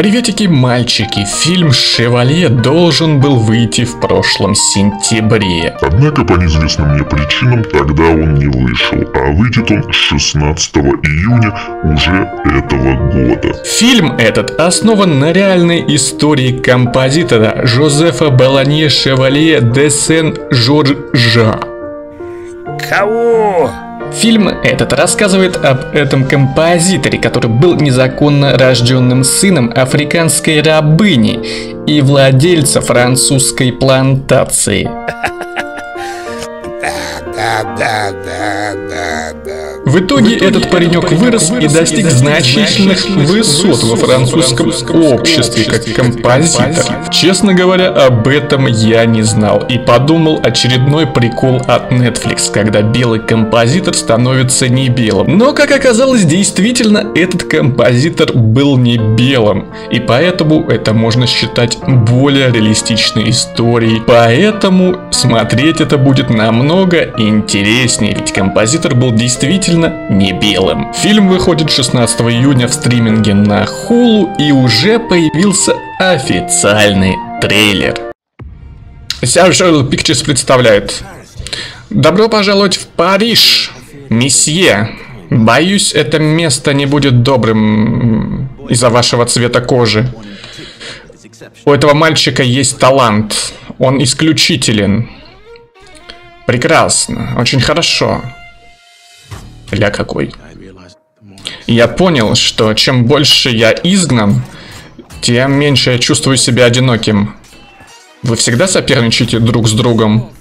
Приветики, мальчики! Фильм «Шевалье» должен был выйти в прошлом сентябре. Однако по неизвестным мне причинам тогда он не вышел, а выйдет он 16 июня уже этого года. Фильм этот основан на реальной истории композитора Жозефа Баланье Шевалье де Сен-Жоржа. Кого? Фильм этот рассказывает об этом композиторе, который был незаконно рожденным сыном африканской рабыни и владельца французской плантации. Да, да, да, да, да. В итоге этот паренек вырос и достиг значительных высот во французском обществе как композитор. Честно говоря, об этом я не знал и подумал очередной прикол от Netflix, когда белый композитор становится не белым. Но, как оказалось, действительно этот композитор был не белым, и поэтому это можно считать более реалистичной историей. Поэтому смотреть это будет намного интереснее, ведь композитор был действительно действительно не белым. Фильм выходит 16 июня в стриминге на Hulu и уже появился официальный трейлер. Social Pictures представляет Добро пожаловать в Париж, месье. Боюсь, это место не будет добрым из-за вашего цвета кожи. У этого мальчика есть талант. Он исключителен. Прекрасно, очень хорошо. Ля какой. Я понял, что чем больше я изгнан, тем меньше я чувствую себя одиноким. Вы всегда соперничаете друг с другом?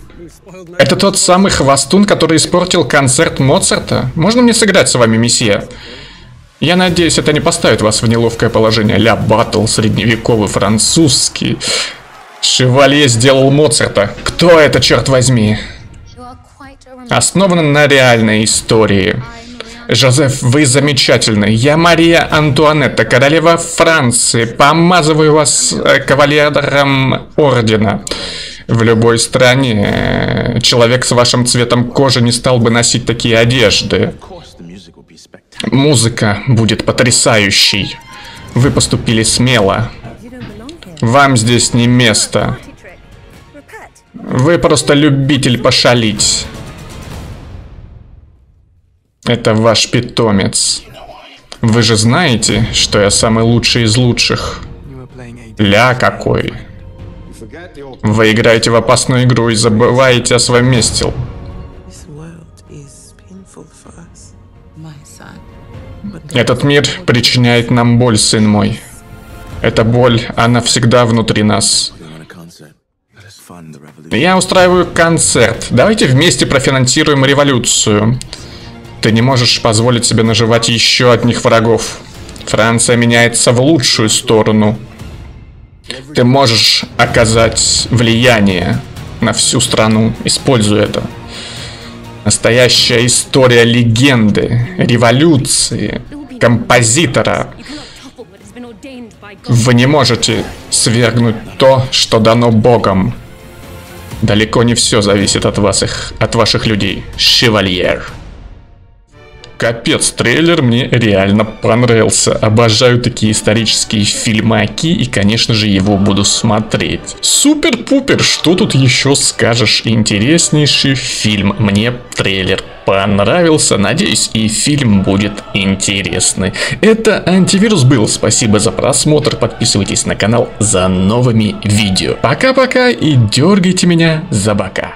Это тот самый хвостун, который испортил концерт Моцарта? Можно мне сыграть с вами, месье? Я надеюсь, это не поставит вас в неловкое положение. Ля Баттл, средневековый французский. Шевалье сделал Моцарта. Кто это, черт возьми? Основана на реальной истории. Жозеф, вы замечательный. Я Мария Антуанетта, королева Франции. Помазываю вас э, кавалером ордена. В любой стране э, человек с вашим цветом кожи не стал бы носить такие одежды. Музыка будет потрясающей. Вы поступили смело. Вам здесь не место. Вы просто любитель пошалить. Это ваш питомец. Вы же знаете, что я самый лучший из лучших. Ля какой. Вы играете в опасную игру и забываете о своем месте. Этот мир причиняет нам боль, сын мой. Эта боль, она всегда внутри нас. Я устраиваю концерт. Давайте вместе профинансируем революцию. Ты не можешь позволить себе наживать еще одних врагов. Франция меняется в лучшую сторону. Ты можешь оказать влияние на всю страну, используя это. Настоящая история легенды, революции, композитора. Вы не можете свергнуть то, что дано Богом. Далеко не все зависит от вас, их, от ваших людей. Шевальер. Капец, трейлер мне реально понравился. Обожаю такие исторические фильмаки и, конечно же, его буду смотреть. Супер-пупер, что тут еще скажешь? Интереснейший фильм. Мне трейлер понравился. Надеюсь, и фильм будет интересный. Это антивирус был. Спасибо за просмотр. Подписывайтесь на канал за новыми видео. Пока-пока и дергайте меня за бока.